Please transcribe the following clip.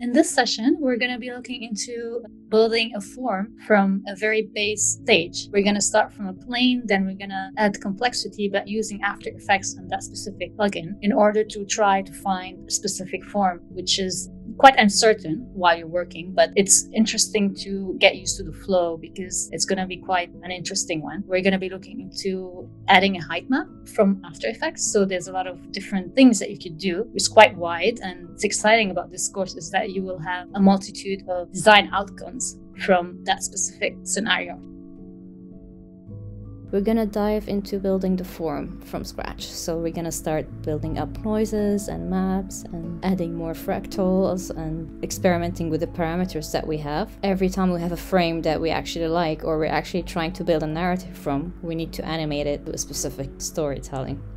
In this session, we're going to be looking into building a form from a very base stage. We're going to start from a plane, then we're going to add complexity, but using After Effects and that specific plugin in order to try to find a specific form, which is quite uncertain while you're working, but it's interesting to get used to the flow because it's going to be quite an interesting one. We're going to be looking into adding a height map from After Effects. So there's a lot of different things that you could do. It's quite wide. And what's exciting about this course is that you will have a multitude of design outcomes from that specific scenario. We're gonna dive into building the form from scratch. So we're gonna start building up noises and maps and adding more fractals and experimenting with the parameters that we have. Every time we have a frame that we actually like or we're actually trying to build a narrative from, we need to animate it with specific storytelling.